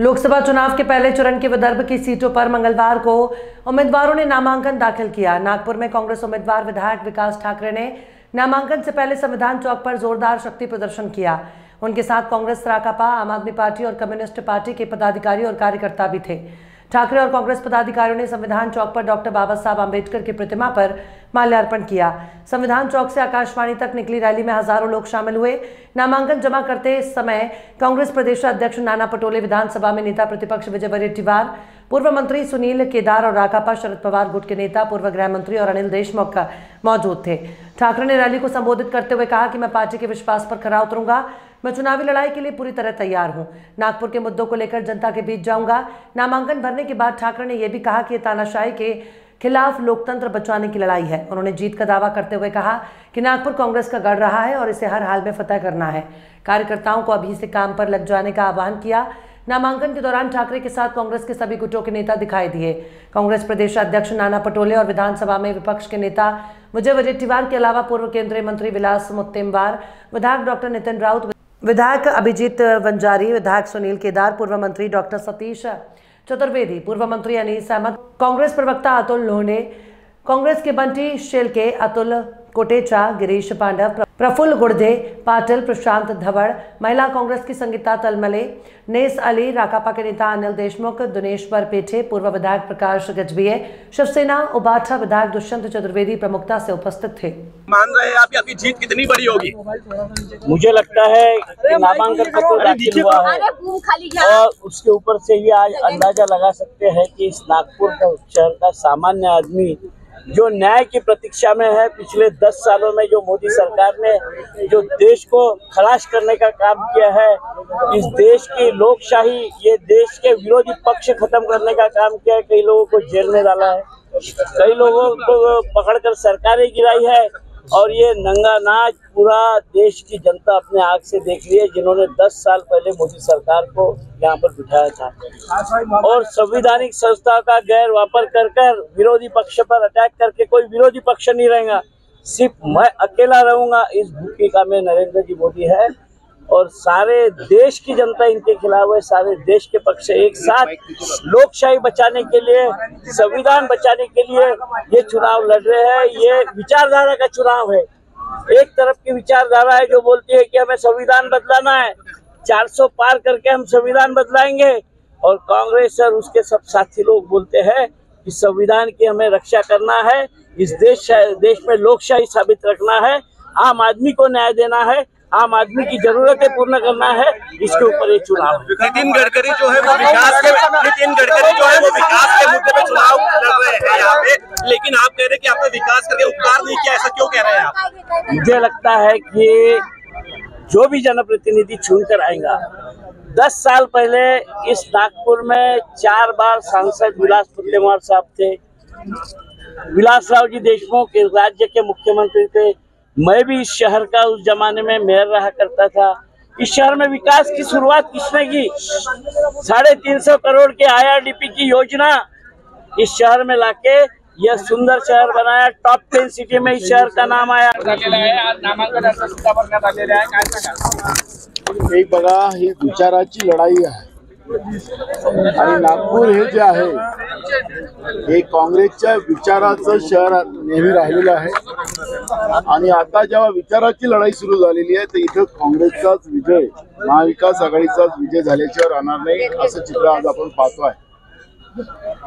लोकसभा चुनाव के पहले चरण के विदर्भ की सीटों पर मंगलवार को उम्मीदवारों ने नामांकन दाखिल किया। नागपुर में कांग्रेस उम्मीदवार विधायक विकास ठाकरे ने नामांकन से पहले संविधान चौक पर जोरदार शक्ति प्रदर्शन किया। उनके साथ कांग्रेस राकापा, आम आदमी पार्टी और कम्युनिस्ट पार्टी के पदाधिकारी और कार्यकर्ता भी थे। ठाकरे और कांग्रेस पदाधिकारियों ने संविधान चौक पर डॉक्टर बाबा साहब आम्बेडकर की प्रतिमा पर माल्यार्पण किया। संविधान चौक से आकाशवाणी तक निकली रैली में हज़ारों लोग शामिल हुए। नामांकन जमा करते समय कांग्रेस प्रदेश अध्यक्ष नाना पटोले विधानसभा में नेता प्रतिपक्ष विजय वडेट्टीवार पूर्व मंत्री सुनील केदार और राकापा शरद पवार गुट के नेता, पूर्व गृह मंत्री और अनिल देशमुख मौजूद थे। ठाकरे ने रैली को संबोधित करते हुए कहा कि मैं पार्टी के विश्वास पर खरा उतरूँगा। मैं चुनावी लड़ाई के लिए पूरी तरह तैयार हूँ। नागपुर के मुद्दों को लेकर जनता के बीच जाऊँगा। नामांकन भरने के बाद ठाकरे ने यह भी कहा कि तानाशाही के खिलाफ लोकतंत्र बचाने की लड़ाई है। उन्होंने जीत का दावा करते हुए कहा कि नागपुर कांग्रेस का गढ़ रहा है और इसे हर हाल में फतह करना है। कार्यकर्ताओं को अभी से काम पर लग जाने का आह्वान किया नामांकन के दौरान ठाकरे के साथ कांग्रेस के सभी गुटों के नेता दिखाई दिए। कांग्रेस प्रदेश अध्यक्ष नाना पटोले और विधानसभा में विपक्ष के नेता विजय वडेट्टीवार के अलावा पूर्व केंद्रीय मंत्री विलास मुत्तेमवार, विधायक डॉक्टर नितिन राउत, विधायक अभिजीत वंजारी, विधायक सुनील केदार, पूर्व मंत्री डॉक्टर सतीश चतुर्वेदी, पूर्व मंत्री अनीस अहमद कांग्रेस प्रवक्ता अतुल लोहने, कांग्रेस के बंटी शेल के अतुल कोटेचा गिरीश पांडव प्रफुल्ल गुड़धे पाटिल प्रशांत धवड़ महिला कांग्रेस की संगीता तलमले नेस अली राकापा के नेता अनिल देशमुख दिनेश्वर पेठे पूर्व विधायक प्रकाश गजबिये शिवसेना उबाठा विधायक दुष्यंत चतुर्वेदी प्रमुखता से उपस्थित थे। मान रहे हैं आप आपकी जीत कितनी बड़ी होगी? मुझे लगता है नामांकन पत्र दाखिल हुआ है। और उसके ऊपर से ही आज अंदाज़ा लगा सकते हैं कि इस नागपुर का शहर का सामान्य आदमी जो न्याय की प्रतीक्षा में है, पिछले दस सालों में जो मोदी सरकार ने जो देश को खलाश करने का काम किया है, इस देश की लोकशाही, ये देश के विरोधी पक्ष खत्म करने का काम किया है, कई लोगों को जेल में डाला है। कई लोगों को पकड़कर सरकारें गिराई है और ये नंगा नाच पूरा देश की जनता अपने आग से देख रही है, जिन्होंने 10 साल पहले मोदी सरकार को यहाँ पर बिठाया था। और संविधानिक संस्था का गैर वापर कर कर विरोधी पक्ष पर अटैक करके कोई विरोधी पक्ष नहीं रहेगा। सिर्फ़ मैं अकेला रहूँगा, इस भूमिका में नरेंद्र जी मोदी है। और सारे देश की जनता इनके खिलाफ है, सारे देश के पक्ष एक साथ लोकशाही बचाने के लिए, संविधान बचाने के लिए ये चुनाव लड़ रहे हैं। ये विचारधारा का चुनाव है। एक तरफ़ की विचारधारा है जो बोलती है कि हमें संविधान बदलाना है। 400 पार करके हम संविधान बदलाएँगे। और कांग्रेस और उसके सब साथी लोग बोलते हैं कि संविधान की हमें रक्षा करना है। इस देश देश में लोकशाही साबित रखना है। आम आदमी को न्याय देना है। आम आदमी की जरूरतें पूर्ण करना है इसके ऊपर ये चुनाव नितिन गडकरी जो है वो विकास के नितिन गडकरी जो है वो विकास के मुद्दे पे चुनाव लड़ रहे हैं यहाँ पे। लेकिन आप कह रहे हैं कि आपने विकास करके उपकार नहीं किया ऐसा क्यों कह रहे हैं आप? मुझे लगता है कि जो भी जनप्रतिनिधि चुनकर आएगा दस साल पहले इस नागपुर में चार बार सांसद विलास मुत्तेमवार साहब थे। विलास राव जी देशमुख राज्य के मुख्यमंत्री थे। मैं भी इस शहर का उस जमाने में मेयर रहा करता था। इस शहर में विकास की शुरुआत किसने की? साढ़े तीन सौ करोड़ के आईआरडीपी की योजना इस शहर में लाके यह सुंदर शहर बनाया। टॉप टेन सिटी में इस शहर का नाम आया। एक बघा, ही विचाराची लढाई आहे. आणि नागपूर हे जे आहे, हे काँग्रेसच्या विचाराचं शहर नेहमी राहिलेलं आहे. आणि आता जेव्हा विचाराची लढाई सुरू झालेली आहे तर इथं काँग्रेसचाच विजय महाविकास आघाडीचाच विजय झाल्याशिवाय राहणार नाही असं चित्र आज आपण पाहतो आहे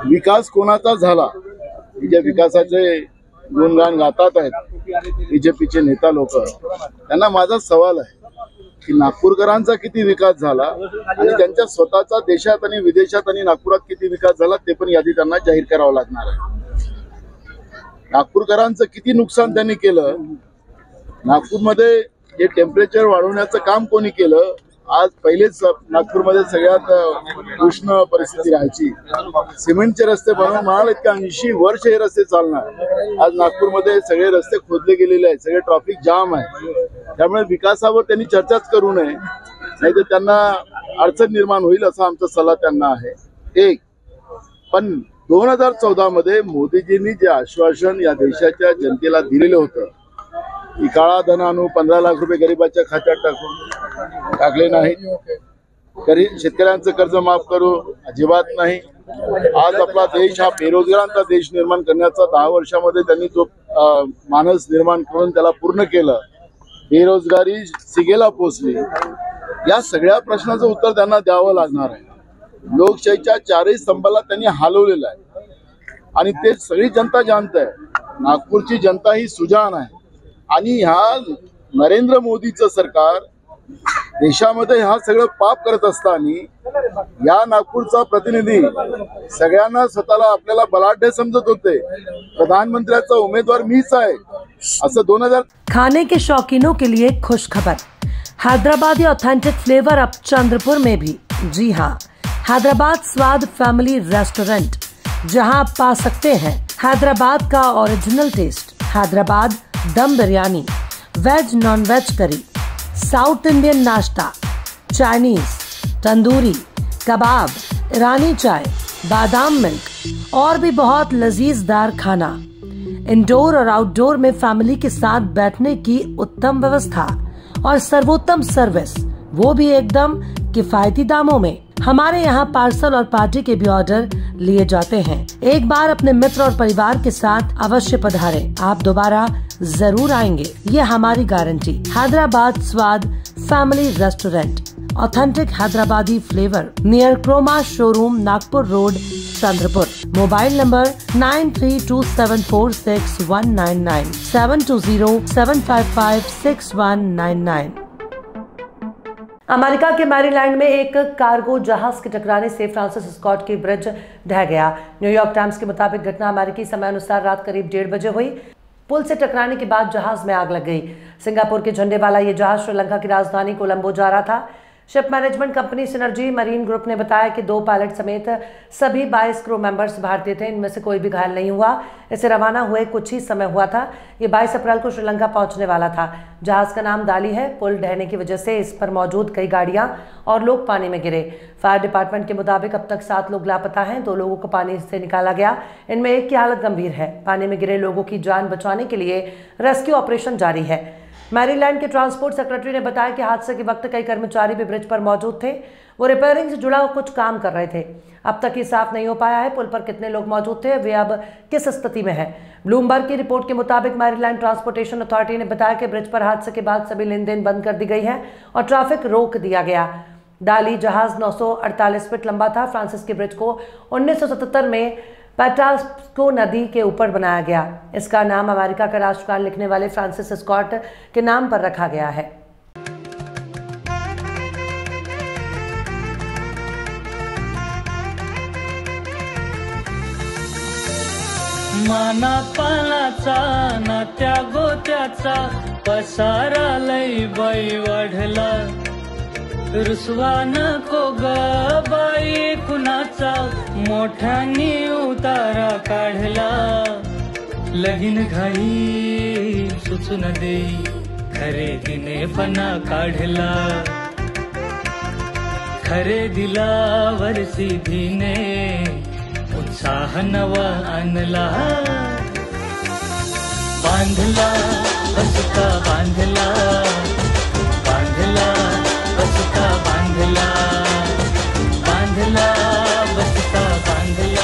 विकास कोणाचा झाला? जे विकासाचे गुणगान गातात आहेत बीजेपीचे नेता लोक त्यांना माझा सवाल आहे की नागपूरकरांचा किती विकास झाला आणि त्यांच्या स्वतःचा देशात आणि विदेशात आणि नागपुरात किती विकास झाला ते पण यादी त्यांना जाहीर करावं लागणार आहे. नागपूरकरांचं किती नुकसान त्यांनी केलं? नागपूरमध्ये जे टेम्परेचर वाढवण्याचं काम कोणी केलं? आज पहिलेच नागपूरमध्ये सगळ्यात उष्ण परिस्थिती राहायची. सिमेंटचे रस्ते बनवून म्हणाले इतके ऐंशी वर्ष हे रस्ते चालणार. आज नागपूरमध्ये सगळे रस्ते खोदले गेलेले आहेत. सगळे ट्रॉफिक जाम आहे. त्यामुळे विकासावर त्यांनी चर्चाच करू नये. नाही तर त्यांना अडचण निर्माण होईल असा आमचा सल्ला त्यांना आहे. एक. पण दोन हजार चौदा मध्ये मोदीजींनी जे आश्वासन या देशाच्या जनतेला दिलेलं होतं की काळा धन आणू पंधरा लाख रुपये गरिबाच्या खात्यात टाकून टाकले नाहीत. करी शेतकऱ्यांचं कर्ज माफ करू अजिबात नाही. आज आपला देश हा बेरोजगारांचा देश निर्माण करण्याचा दहा वर्षामध्ये त्यांनी जो मानस निर्माण करून त्याला पूर्ण केलं बेरोजगारी सिगेला पोचली या सगळ्या प्रश्नाचं उत्तर त्यांना द्यावं लागणार आहे. लोकशाहीच्या चारही स्तंभाला त्यांनी हलवलेलं आहे. आणि ते सगळी जनता जाणत जनता ही सुजान आहे. आणि ह्या नरेंद्र मोदीचं सरकार देशामध्ये हा सगळं पाप करत या नागपूरचा प्रतिनिधी सगळ्यांना स्वतःला आपल्याला बलाढ्य समजत होते. प्रधानमंत्र्याचा उमेदवार मीच आहे, असं खाने के शौकीनों के लिए खुश खबर हैदराबादी ऑथेंटिक फ्लेवर अब चंद्रपुर में भी। जी हाँ। हैदराबाद स्वाद फैमिली रेस्टोरेंट, जहाँ आप पा सकते हैं हैदराबाद का original taste Hyderabad dum biryani, veg non veg curry south Indian नाश्ता Chinese tandoori, kebab Irani chai, badam milk और भी बहुत लजीजदार खाना। इंडोर और आउटडोर में फैमिली के साथ बैठने की उत्तम व्यवस्था और सर्वोत्तम सर्विस वो भी एकदम किफायती दामों में। हमारे यहाँ पार्सल और पार्टी के भी ऑर्डर लिए जाते हैं। एक बार अपने मित्र और परिवार के साथ अवश्य पधारें। आप दोबारा ज़रूर आएँगे। ये हमारी guarantee. Hyderabad Swad family restaurant. Authentic Hyderabadi flavour. Near Croma showroom, Nagpur road, Chandrapur. Mobile number nine three two seven four six one nine nine. Seven two zero seven five five six one nine nine. America के Maryland में एक cargo जहाज़ के टकराने से Francis Scott की bridge ढह गया। न्यूयॉर्क टाइम्स के मुताबिक घटना अमेरिकी समय अनुसार रात करीब डेढ़ बजे हुई। पुल से टकराने के बाद जहाज़ में आग लग गई। सिंगापुर के झंडे वाला ये जहाज़ श्रीलंका की राजधानी कोलंबो जा रहा था। Ship management company Synergy Marine group ने बताया कि दो पायलट समेत सभी 22 क्रू मेंबर्स भारतीय थे। इनमें से कोई भी घायल नहीं हुआ। इसे रवाना हुए कुछ ही समय हुआ था। ये 22 अप्रैल को श्रीलंका पहुँचने वाला था। जहाज़ का नाम दाली है। पुल ढहने की वजह से इस पर मौजूद कई गाड़ियाँ और लोग पानी में गिरे। फायर डिपार्टमेंट के मुताबिक अब तक सात लोग लापता हैं। दो लोगों को पानी से निकाला गया। इनमें एक की हालत गंभीर है। पानी में गिरे लोगों की जान बचाने के लिए रेस्क्यू ऑपरेशन जारी है। मैरीलैंड के ट्रांसपोर्ट सेक्रेटरी ने बताया कि हादसे के वक्त कई कर्मचारी भी ब्रिज पर मौजूद थे। वो रिपेयरिंग से जुड़ा कुछ काम कर रहे थे। अब तक ये साफ़ नहीं हो पाया है पुल पर कितने लोग मौजूद थे। वे अब किस स्थिति में है? ब्लूमबर्ग की रिपोर्ट के मुताबिक मैरीलैंड ट्रांसपोर्टेशन अथॉरिटी ने बताया कि ब्रिज पर हादसे के बाद सभी लेन देन बंद कर दी गई है और ट्रैफ़िक रोक दिया गया। डाली जहाज़ 948 फीट लंबा था। फ्रांसिस के ब्रिज को 1977 में पैटास्को नदी के ऊपर बनाया गया। इसका नाम अमेरिका का राष्ट्रगान लिखने वाले फ्रांसिस स्कॉट के नाम पर रखा गया है। माना पानाचा, ना त्या गोत्याचा, पसारा लई बाई वाढला. रुसवा नको ग बाई कुणाचा मोठ्यानी उतारा काढला. लगीन घाई सुचून देई खरेदीने पणा काढला. खरेदीला वरसी धीने उत्साह नवा आणला. बांधला बसता बांधला. बांधला बसता बांधला. बांधला ಬಂದಿಯ